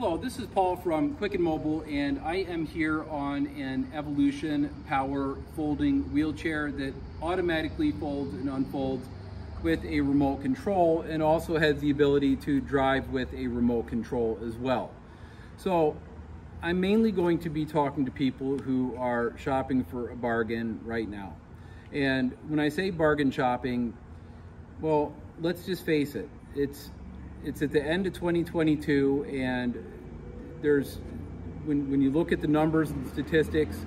Hello, this is Paul from Quick N Mobile and I am here on an Evolution Power folding wheelchair that automatically folds and unfolds with a remote control and also has the ability to drive with a remote control as well. So I'm mainly going to be talking to people who are shopping for a bargain right now. And when I say bargain shopping, well, let's just face it, it's it's at the end of 2022 and there's when, when you look at the numbers and statistics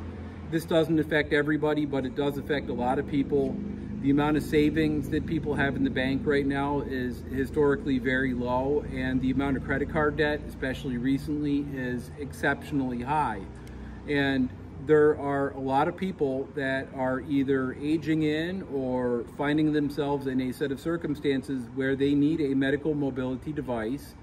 this doesn't affect everybody but it does affect a lot of people. The amount of savings that people have in the bank right now is historically very low and the amount of credit card debt especially recently is exceptionally high. And there are a lot of people that are either aging in or finding themselves in a set of circumstances where they need a medical mobility device.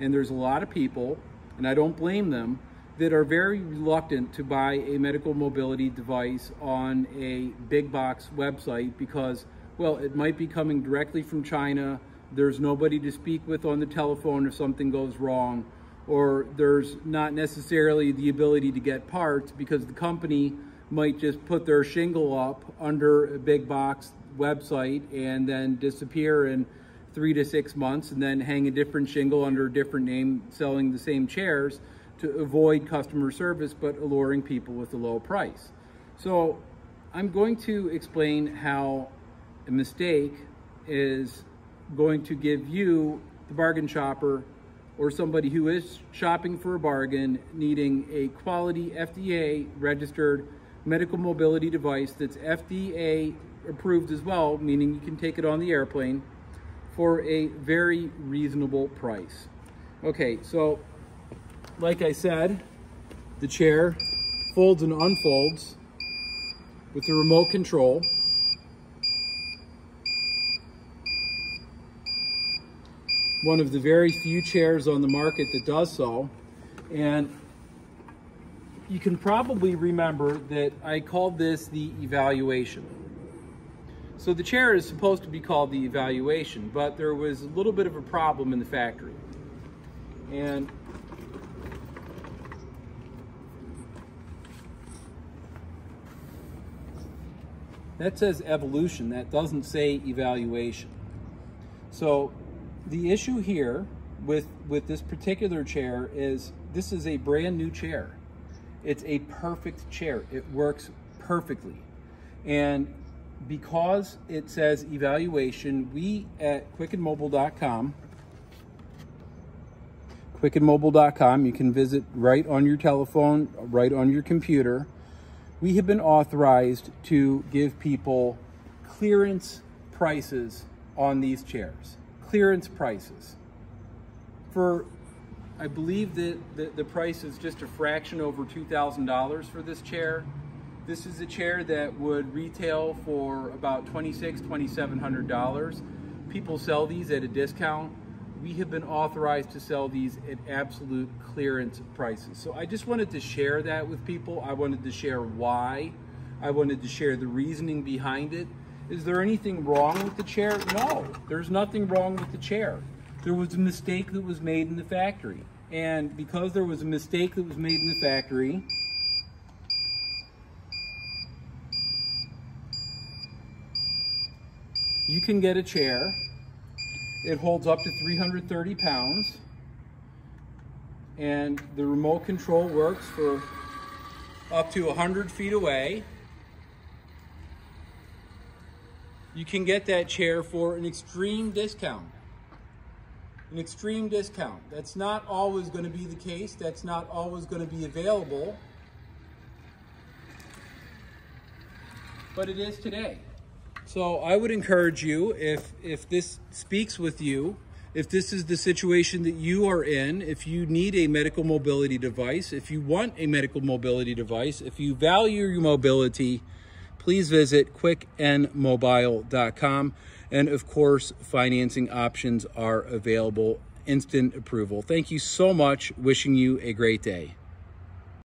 And there's a lot of people, and I don't blame them, that are very reluctant to buy a medical mobility device on a big box website because, well, it might be coming directly from China. There's nobody to speak with on the telephone if something goes wrong or there's not necessarily the ability to get parts because the company might just put their shingle up under a big box website and then disappear in three to six months and then hang a different shingle under a different name selling the same chairs to avoid customer service but alluring people with a low price. So I'm going to explain how a mistake is going to give you, the bargain shopper, or somebody who is shopping for a bargain needing a quality FDA registered medical mobility device that's FDA approved as well, meaning you can take it on the airplane for a very reasonable price. Okay, so like I said, the chair folds and unfolds with the remote control. One of the very few chairs on the market that does so. And you can probably remember that I called this the evaluation. So the chair is supposed to be called the evaluation, but there was a little bit of a problem in the factory. And that says evolution, that doesn't say evaluation. So the issue here with with this particular chair is this is a brand new chair. It's a perfect chair. It works perfectly. And because it says evaluation, we at quicknmobile.com quicknmobile.com, you can visit right on your telephone, right on your computer. We have been authorized to give people clearance prices on these chairs clearance prices. For, I believe that the, the price is just a fraction over $2,000 for this chair. This is a chair that would retail for about $2,600, $2,700. People sell these at a discount. We have been authorized to sell these at absolute clearance prices. So I just wanted to share that with people. I wanted to share why. I wanted to share the reasoning behind it. Is there anything wrong with the chair? No, there's nothing wrong with the chair. There was a mistake that was made in the factory. And because there was a mistake that was made in the factory, you can get a chair. It holds up to 330 pounds. And the remote control works for up to 100 feet away you can get that chair for an extreme discount. An extreme discount. That's not always going to be the case. That's not always going to be available. But it is today. So I would encourage you, if, if this speaks with you, if this is the situation that you are in, if you need a medical mobility device, if you want a medical mobility device, if you value your mobility, please visit quicknmobile.com. And of course, financing options are available, instant approval. Thank you so much. Wishing you a great day.